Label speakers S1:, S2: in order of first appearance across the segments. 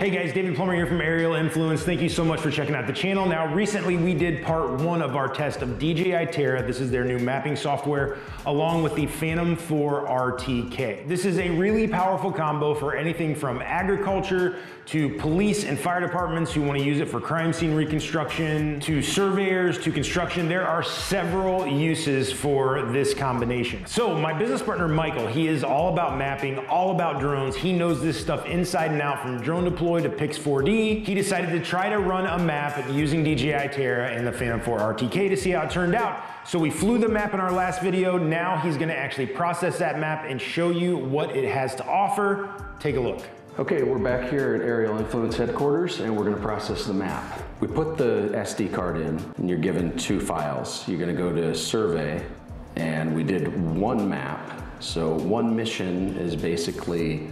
S1: Hey guys, David Plummer here from Aerial Influence. Thank you so much for checking out the channel. Now, recently we did part one of our test of DJI Terra. This is their new mapping software, along with the Phantom 4 RTK. This is a really powerful combo for anything from agriculture to police and fire departments who want to use it for crime scene reconstruction, to surveyors, to construction. There are several uses for this combination. So my business partner, Michael, he is all about mapping, all about drones. He knows this stuff inside and out from drone deployment deploy to Pix4D, he decided to try to run a map using DJI Terra and the Phantom 4 RTK to see how it turned out. So we flew the map in our last video. Now he's gonna actually process that map and show you what it has to offer. Take a look.
S2: Okay, we're back here at Aerial Influence headquarters and we're gonna process the map. We put the SD card in and you're given two files. You're gonna go to survey and we did one map. So one mission is basically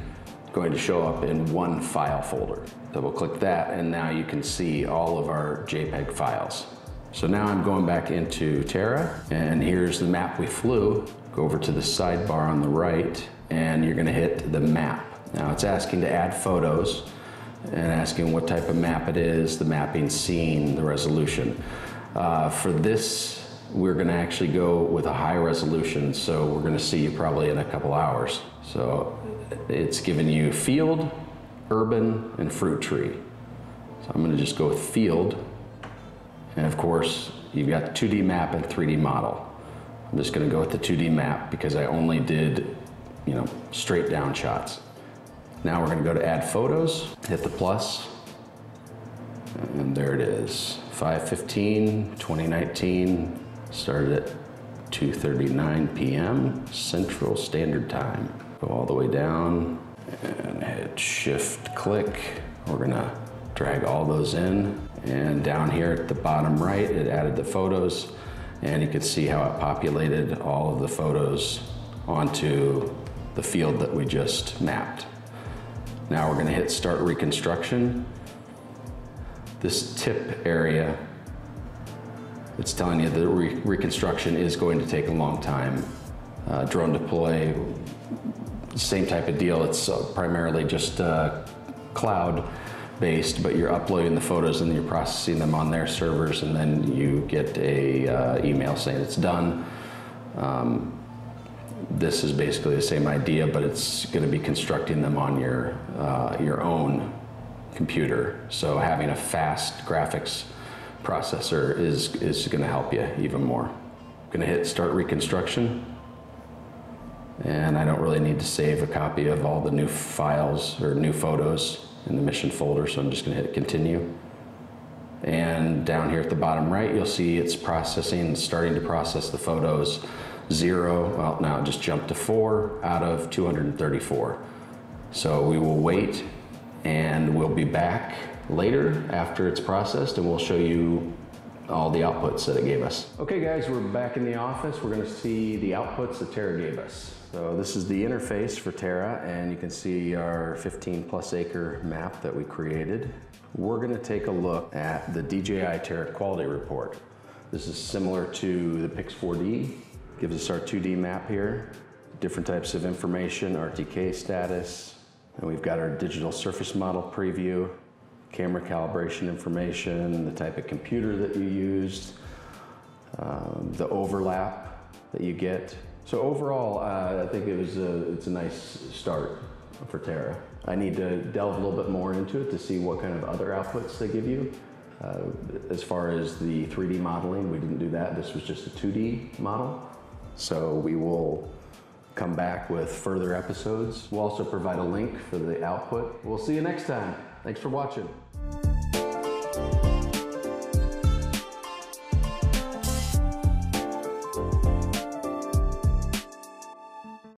S2: going to show up in one file folder. Double click that and now you can see all of our JPEG files. So now I'm going back into Terra and here's the map we flew. Go over to the sidebar on the right and you're gonna hit the map. Now it's asking to add photos and asking what type of map it is, the mapping scene, the resolution. Uh, for this, we're gonna actually go with a high resolution, so we're gonna see you probably in a couple hours. So it's given you field, urban, and fruit tree. So I'm gonna just go with field. And of course, you've got the 2D map and 3D model. I'm just gonna go with the 2D map because I only did, you know, straight down shots. Now we're gonna go to add photos, hit the plus, and there it is. 515, 2019, started at 2.39 p.m. Central Standard Time. Go all the way down and hit shift click. We're gonna drag all those in. And down here at the bottom right, it added the photos and you can see how it populated all of the photos onto the field that we just mapped. Now we're gonna hit start reconstruction. This tip area, it's telling you the re reconstruction is going to take a long time. Uh, drone deploy same type of deal. It's uh, primarily just uh, cloud based, but you're uploading the photos and you're processing them on their servers, and then you get a uh, email saying it's done. Um, this is basically the same idea, but it's going to be constructing them on your uh, your own computer. So having a fast graphics processor is is going to help you even more. Going to hit start reconstruction and I don't really need to save a copy of all the new files or new photos in the mission folder, so I'm just gonna hit continue. And down here at the bottom right, you'll see it's processing, starting to process the photos. Zero, well now it just jumped to four out of 234. So we will wait and we'll be back later after it's processed and we'll show you all the outputs that it gave us. Okay guys, we're back in the office. We're gonna see the outputs that Terra gave us. So this is the interface for Terra and you can see our 15 plus acre map that we created. We're gonna take a look at the DJI Terra quality report. This is similar to the Pix4D. Gives us our 2D map here, different types of information, RTK status, and we've got our digital surface model preview, camera calibration information, the type of computer that you used, um, the overlap that you get. So overall, uh, I think it was a, it's a nice start for Terra. I need to delve a little bit more into it to see what kind of other outputs they give you. Uh, as far as the 3D modeling, we didn't do that. This was just a 2D model. So we will come back with further episodes. We'll also provide a link for the output. We'll see you next time. Thanks for watching.